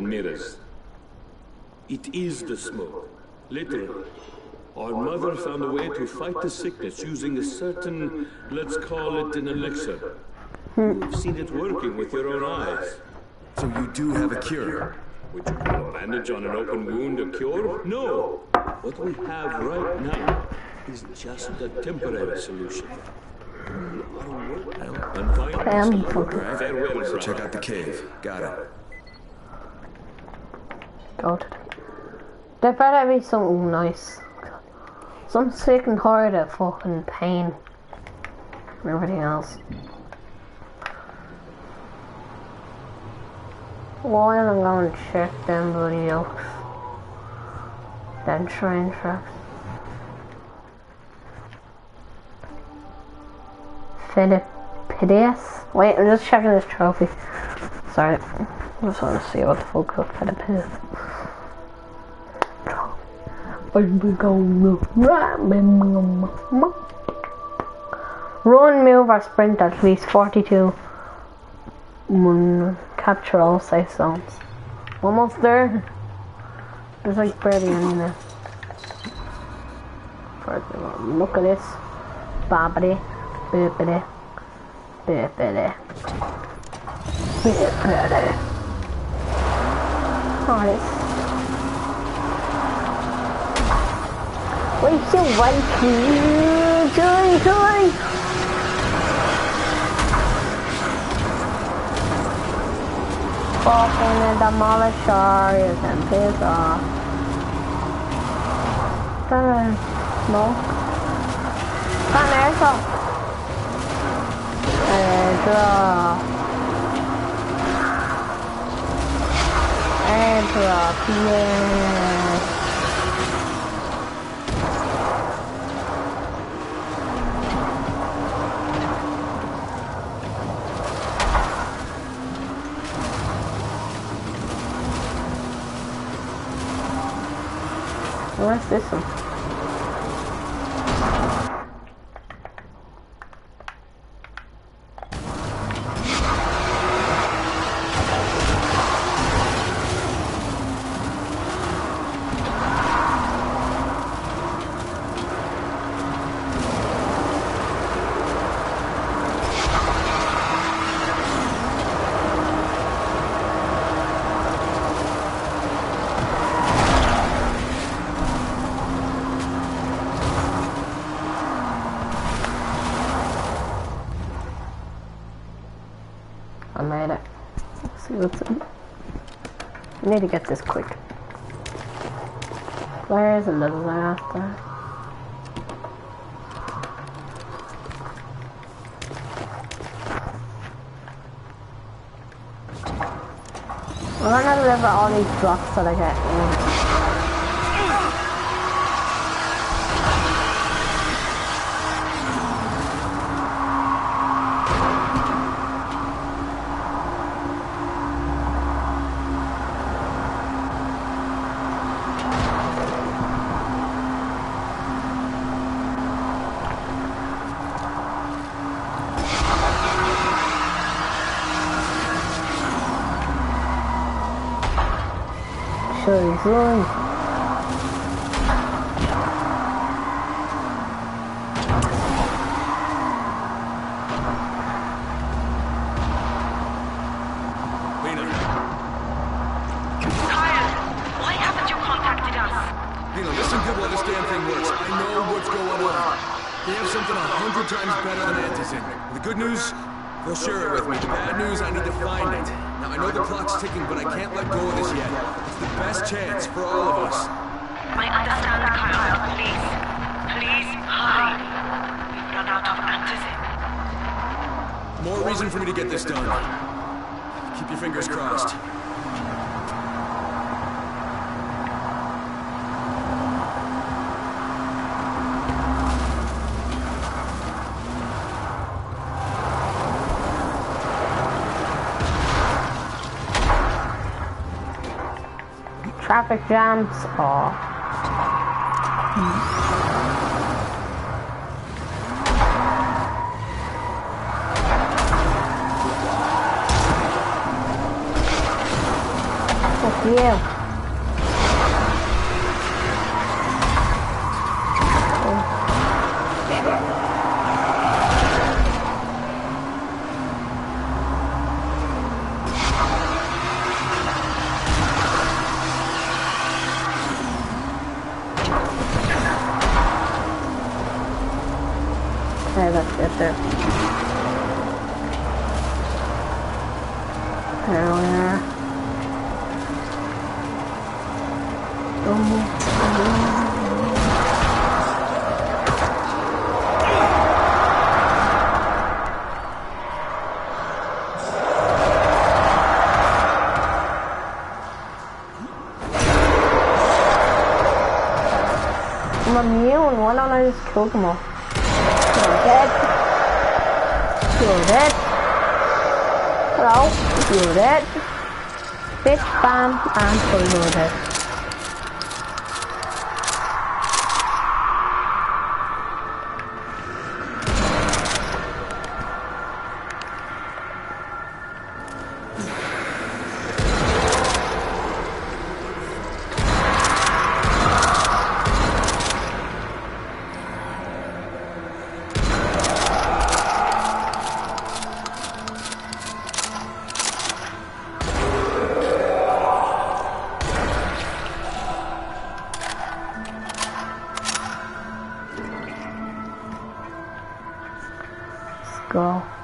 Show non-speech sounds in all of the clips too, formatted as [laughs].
and mirrors. It is the smoke. Later, our mother found a way to fight the sickness using a certain, let's call it an elixir. You've seen it working with your own eyes. So you do have a cure? Would you call a bandage on an open wound a cure? No. What we have right now is just a temporary solution. And find Damn. Farewell, So brother. check out the cave. Got it. Go to the... There better be something nice. Some sick and tired of fucking pain. And everything else. Why am I going to check them oaks? Them train tracks. Philippides? Wait, I'm just checking this trophy. Sorry. I just want to see what the fuck Philippides and we gonna run, run, move, or sprint at least 42. Mm, capture all safe zones. Almost there. There's like barely any there. Of all, Look at this. Bobbity, bippity, bippity, bippity. Oh, this Wait, you one, two, three, three. Fucking the demolisher, you can piss off. Dun, no. Come here, so. Airdrop. Airdrop, yes. What's this one? I made it. Let's see what's in. I need to get this quick. Where is another a disaster? I'm gonna deliver all these blocks that I get. Sure, he's going. Lena, Kyle, why haven't you contacted us? Lena, listen good while this damn thing works. I know what's going on. They have something a hundred times better than Antizin. The good news, they'll share it with me. The bad news, I need to find it. Now, I know the clock's ticking, but I can't let go of this yet. It's the best chance for all of us. I understand, Kyle. Please, please hurry. We've run out of antizin. More reason for me to get this done. Keep your fingers crossed. Traffic jams. Oh. Let's there. There. Don't I just kill. You're. Hello. You're dead. Bitch, bam, and you're go.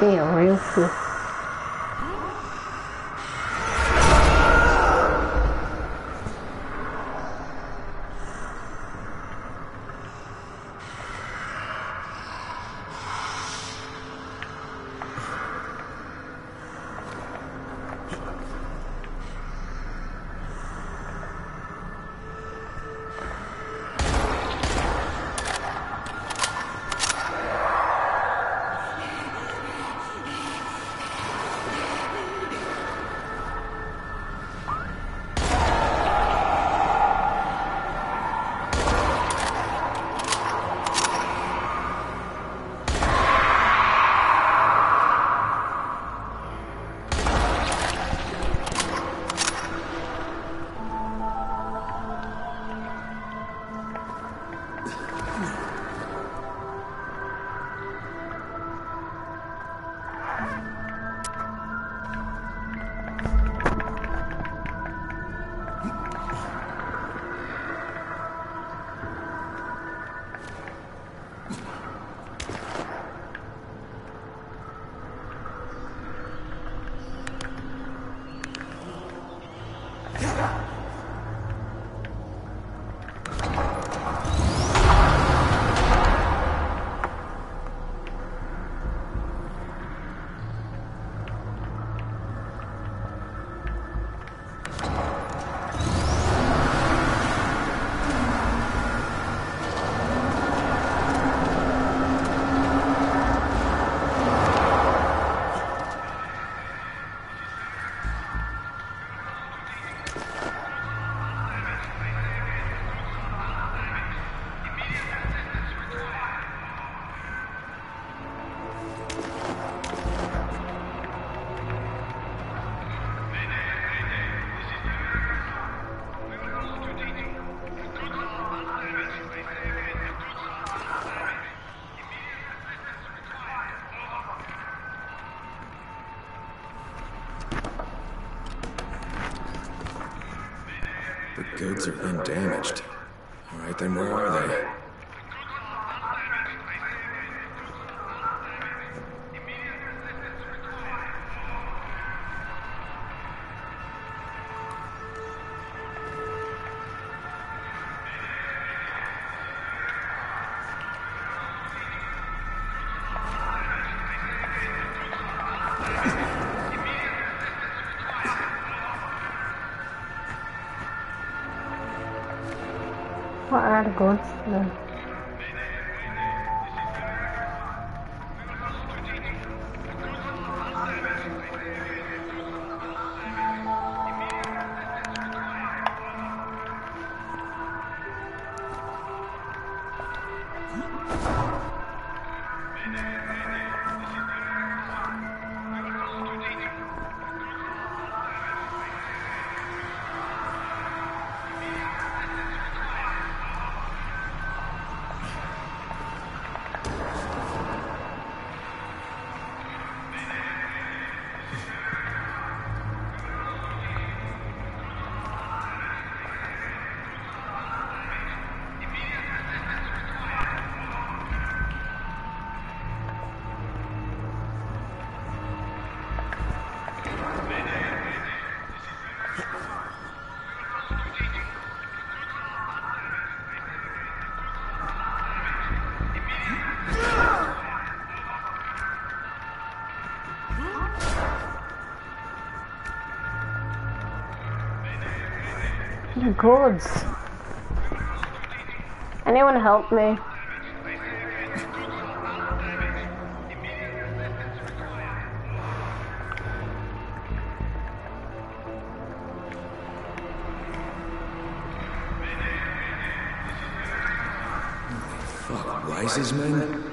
没有，没有。Goods are undamaged. Alright, then where are they? The goods. Anyone help me? Fuck, Rais's men?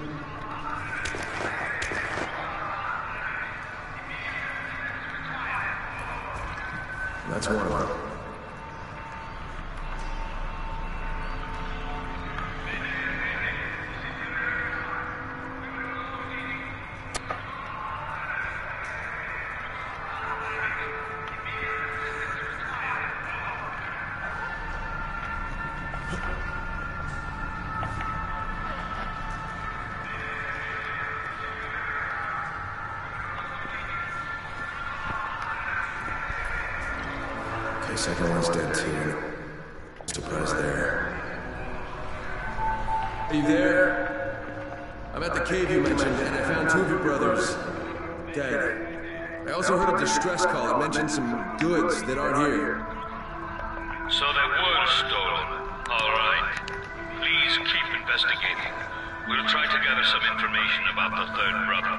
We'll try to gather some information about the third brother.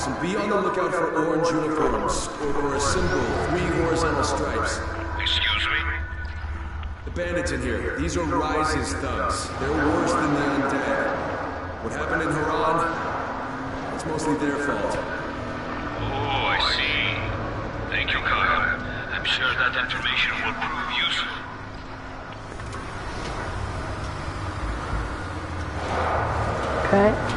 So be on the lookout for orange uniforms, or, a symbol, three horizontal stripes. Excuse me? The bandits in here, these are Rais's thugs. They're worse than the undead. What happened in Haran? It's mostly their fault. Oh, I see. Thank you, Kyle. I'm sure that information will prove useful. Okay.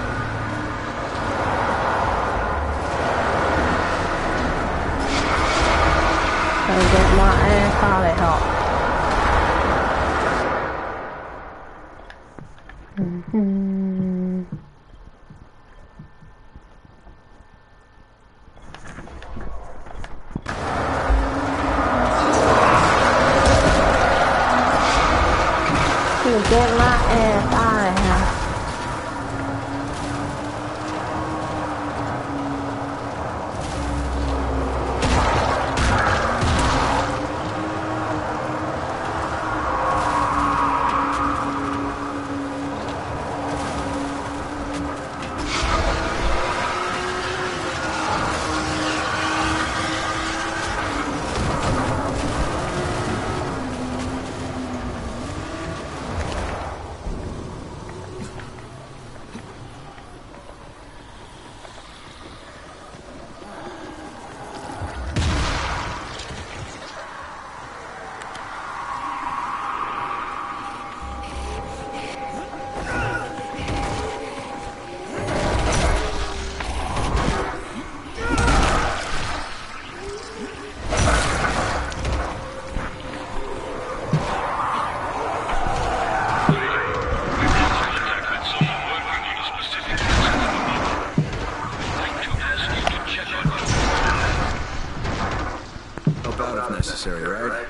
out if necessary, right?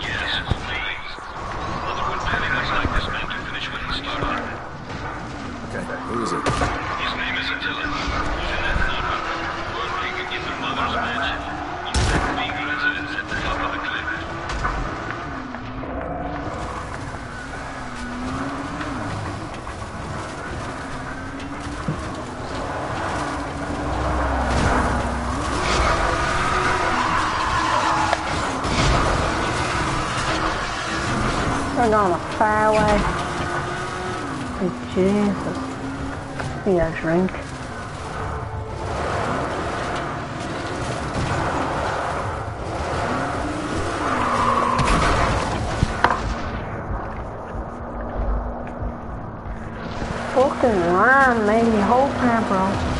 Yes. Going far away. Like, oh, Jesus. Need a drink. Fucking lamb made me whole crap, bro.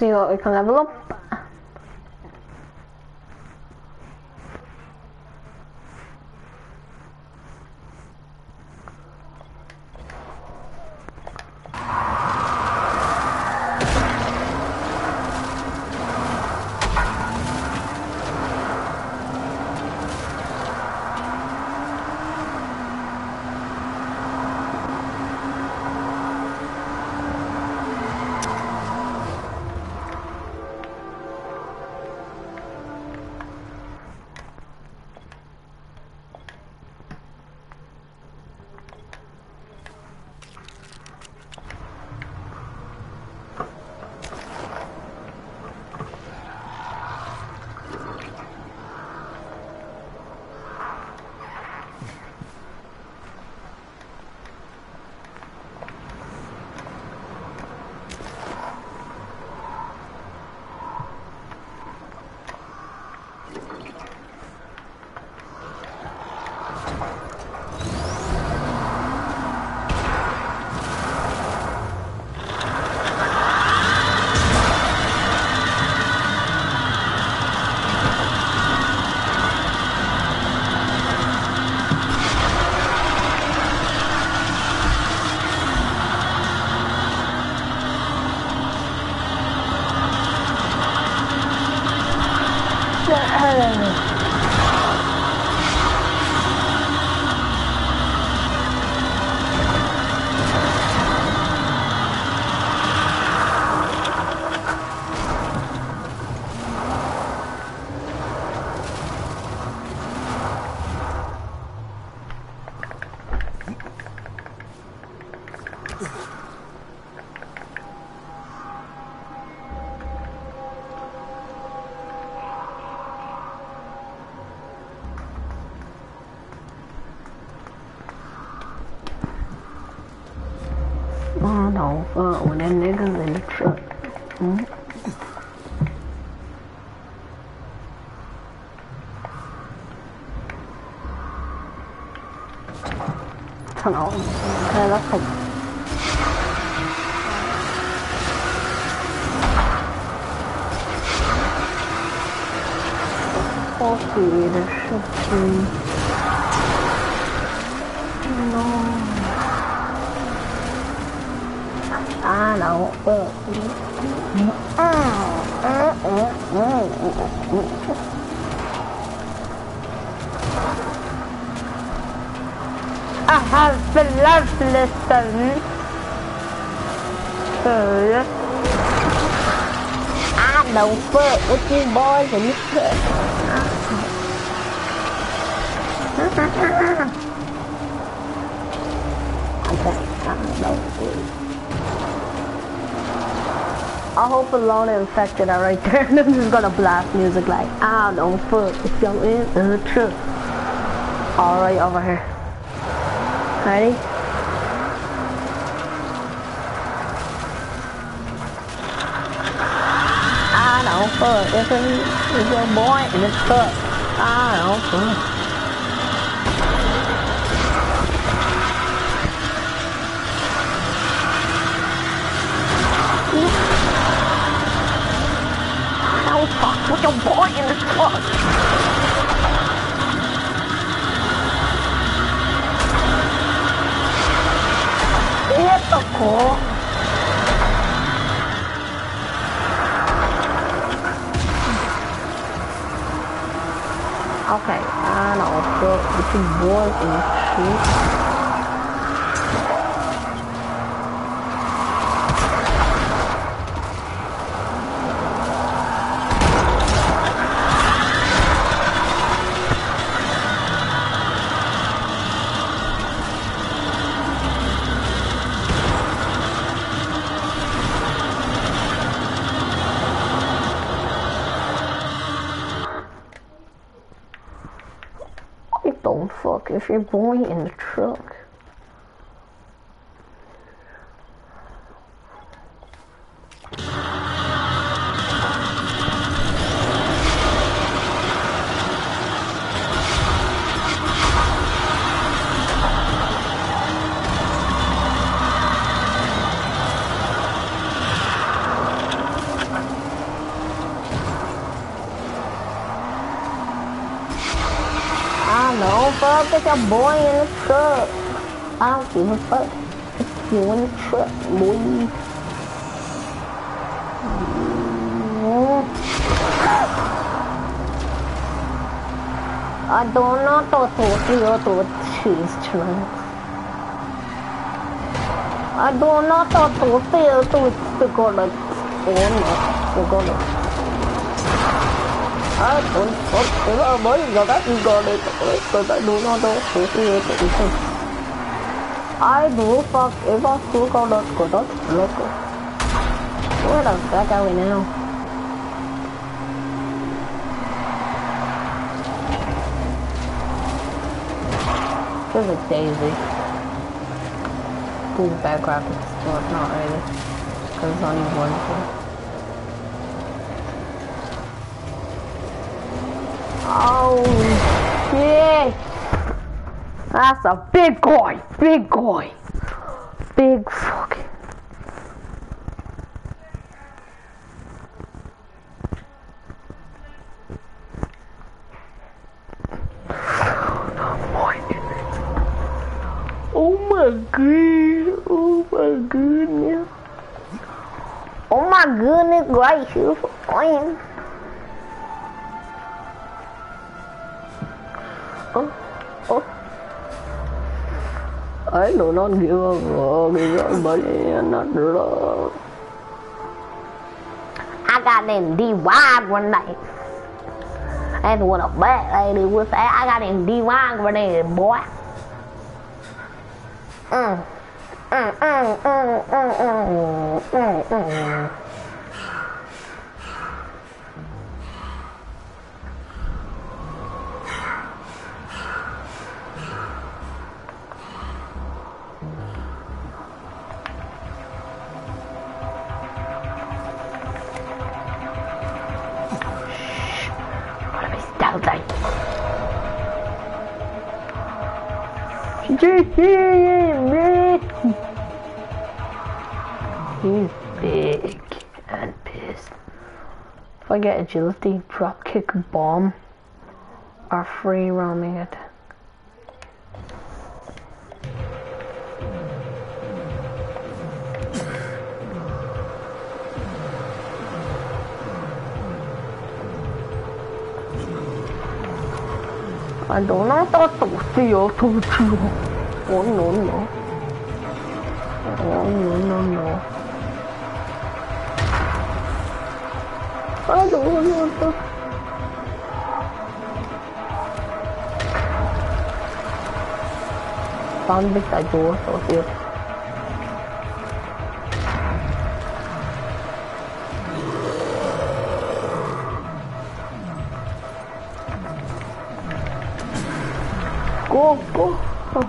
See what we can level up. Oh no, uh, when that nigga's in the truck. Hmm? Thằng nó thế nó thịt Ồ see, there But. I have the lovely son. So, I don't fuck with you boys and you. I don't fuck. I hope Alone infected are right there. [laughs] and I'm just gonna blast music like, I don't fuck if you're in the truck. Alright, over here. Ready? I don't fuck if it's your boy in the truck. I don't fuck. With your boy in the core. Okay, I don't fuck with your boy in the truck. Your boy in the boy in the truck. I don't give a fuck. You in the truck, boy. [gasps] I don't know. To you to cheese tonight. I don't know. To thought you to stick on it. Oh no, stick on it. I don't fuck with my boy, no, that is got it, because I do not know who to it. I do fuck if I still got it, got it, look. Where the fuck are we now? This is Daisy. Cool back graphics, but not really. Because it's only one thing. Oh shit! That's a big guy, big guy, big fucking. Oh my god! Oh my goodness! Oh my goodness gracious! Oh do not give a fuck if your body is not love. I got D-Wide one night. And a lady say, I got D-Wide one day, boy. Mm. Mm, mm, mm, mm, mm, mm, mm. He's big and pissed. If I get agility, drop kick bomb. or free roaming it. I don't know what to see you to do. Oh no no. Oh no no no. I don't know what to Found big tại chúa tổ tiên. Go, go. Oh,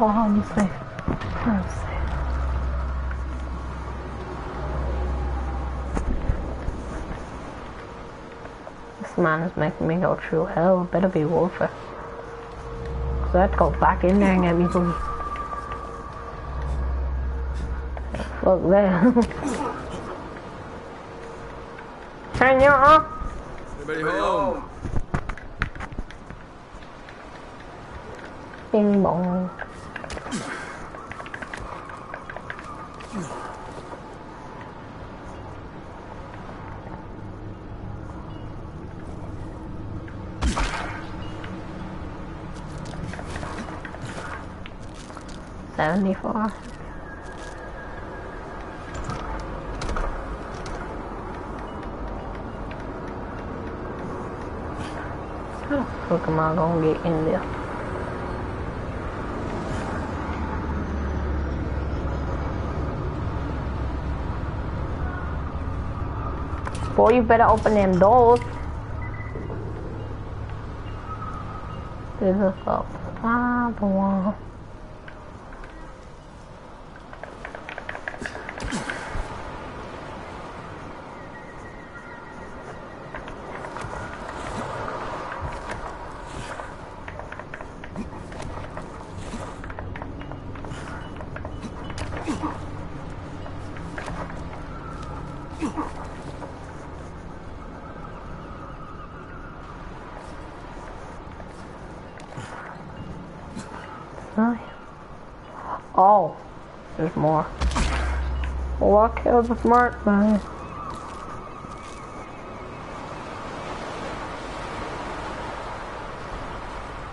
I'm safe. I'm safe. This man is making me go through hell. Better be worth it. Cause I'd go back in there and get me some. Fuck that. [laughs] Turn you off. Anybody home? Bing bong. Seventy-four. I gonna get in there? Boy, you better open them doors. This is a problem. Oh, oh, there's more. Well, I the smart guy.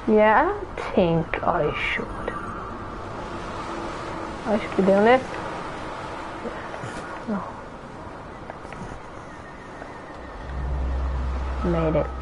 Yeah, I don't think I should. I should be doing this. No. Made it.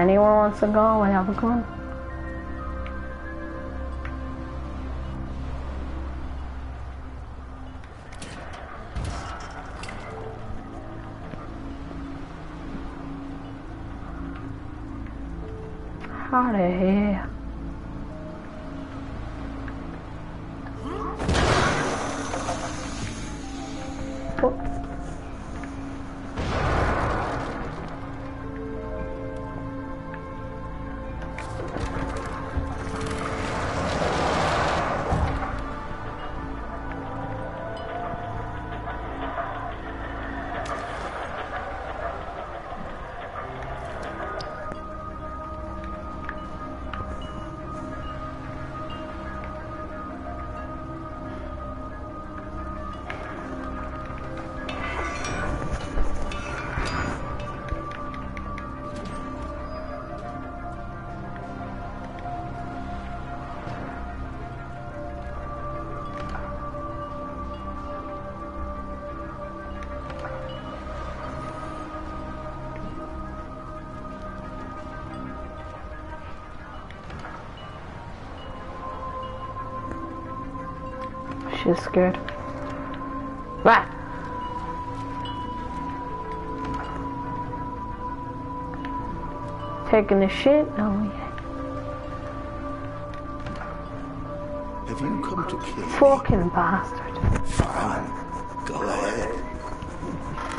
Anyone wants to go, I have a gun. How the hell? She's scared. Right. Taking a shit? Oh yeah. Have you come to kill me? Fucking bastard. Fine. Go ahead.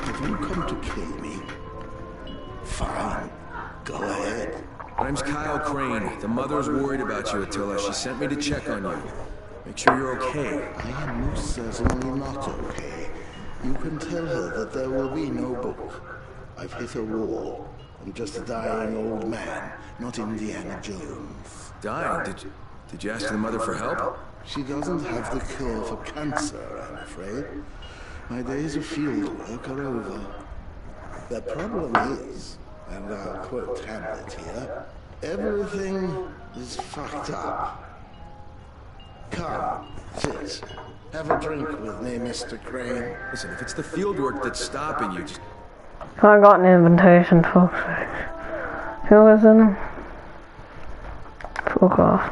Have you come to kill me? Fine. Go ahead. My name's Kyle Crane. The mother's worried about you, Attila. She sent me to check on you. Make sure you're okay. I am most certainly not okay. You can tell her that there will be no book. I've hit a wall. I'm just a dying old man, not Indiana Jones. Dying? Did you, did you ask the mother for help? She doesn't have the cure for cancer, I'm afraid. My days of field work are over. The problem is, and I'll quote Hamlet here, everything is fucked up. Come, sit. Have a drink with me, Mr. Crane. Listen, if it's the field work that's stopping you, just I got an invitation, folks. Who is in? Fuck off.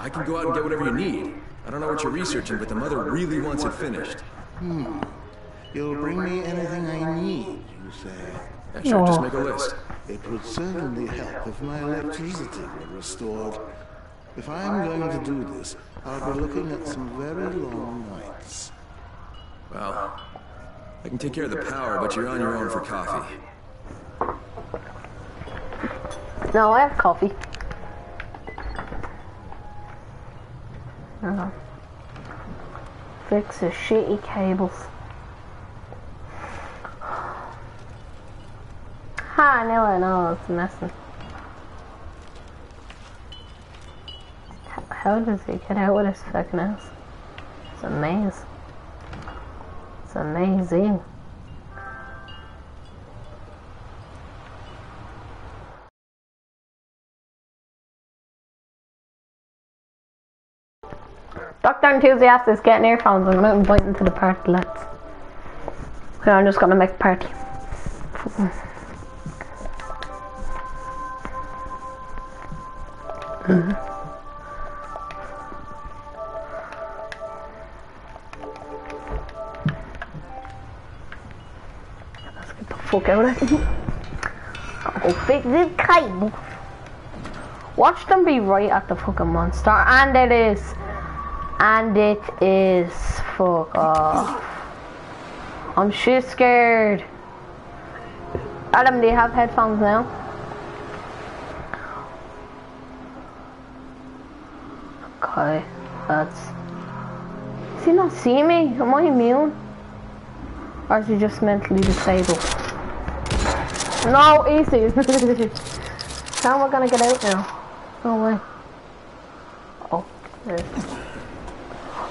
I can go out and get whatever you need. I don't know what you're researching, but the mother really wants it finished. Hmm. You'll bring me anything I need, you say. Yeah, sure, just make a list. It would certainly help if my electricity were restored. If I'm going to do this, I'll be looking at some very long nights. Well, I can take care of the power, but you're on your own for coffee. No, I have coffee. Uh, fix the shitty cables. Ha, now I know it's messing. How does he get out with his fucking ass? It's a maze. It's amazing. Doctor Enthusiast is getting earphones. I'm not inviting to the party, lads. Okay, I'm just gonna make party. Let's fuck out of here. Go fix this cable. Watch them be right at the fucking monster, and it is. And it is fuck off. I'm shit scared. Adam, do you have headphones now? Okay, that's. Does he not see me? Am I immune? Or is he just mentally disabled? No, easy. How am I gonna get out now? No way. Oh, there.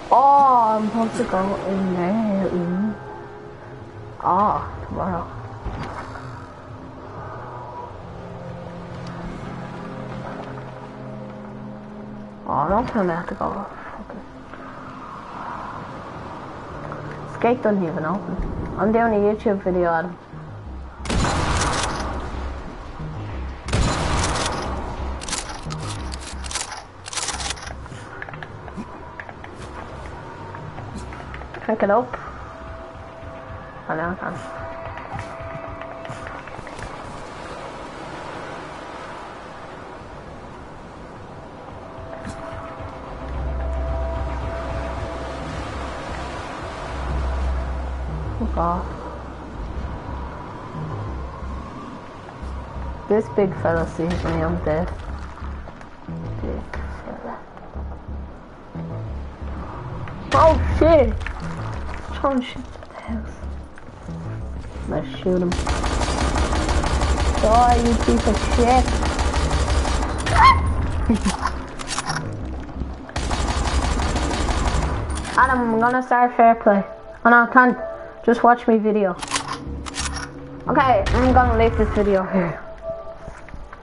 Oh, I'm supposed to go in there. Ah, tomorrow. Oh, don't tell me I have to go. Fucking. Skate doesn't even open. I'm doing a YouTube video on Pick it up. Oh, now I can. Fuck off. This big fella sees me, I'm dead. Big fella. Oh shit! Trying to shoot the house. Let's shoot him. Die, you piece of shit! [laughs] Adam, I'm gonna start fair play. Oh no, I can't. Just watch me video. Okay, I'm gonna leave this video here.